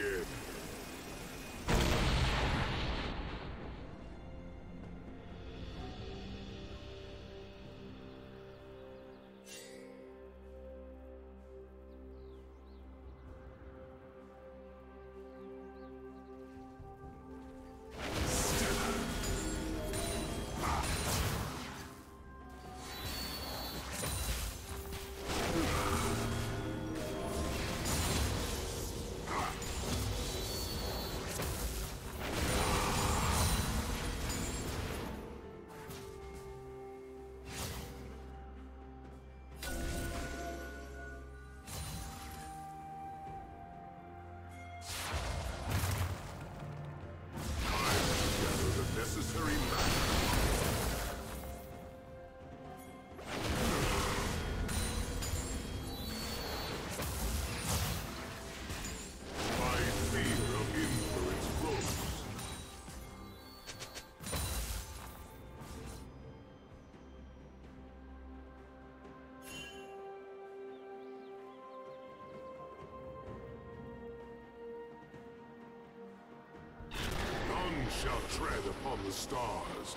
again. shall tread upon the stars.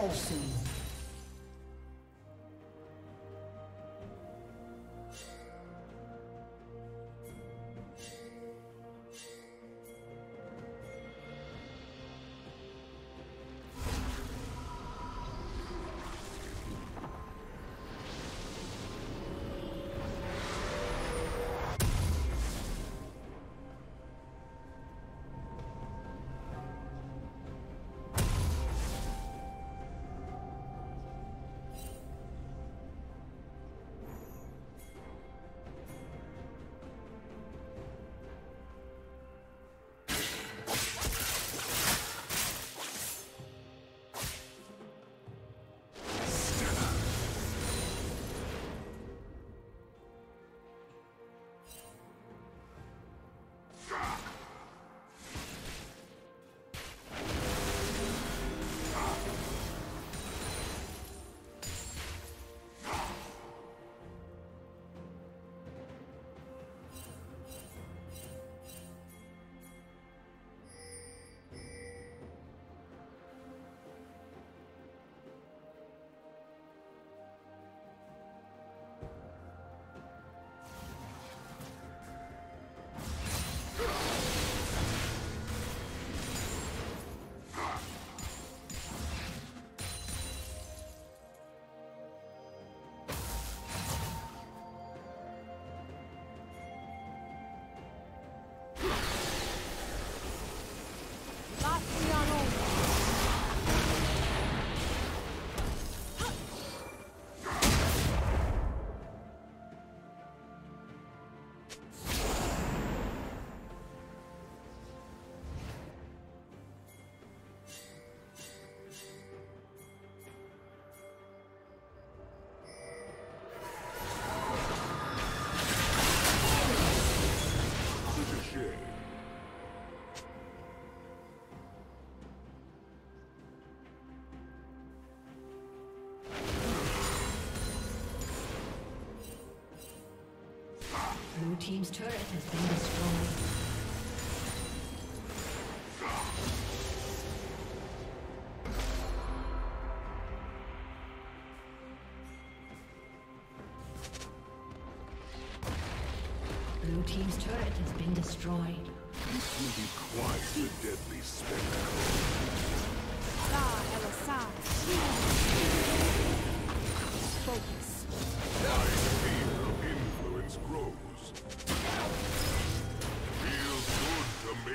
Fall soon. Team's turret has been destroyed. Blue Team's turret has been destroyed. This will be quite a deadly spectacle. Ah, Focus. My sphere of influence grows.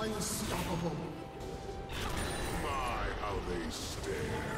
Unstoppable. My, how they stare.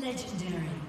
Legendary.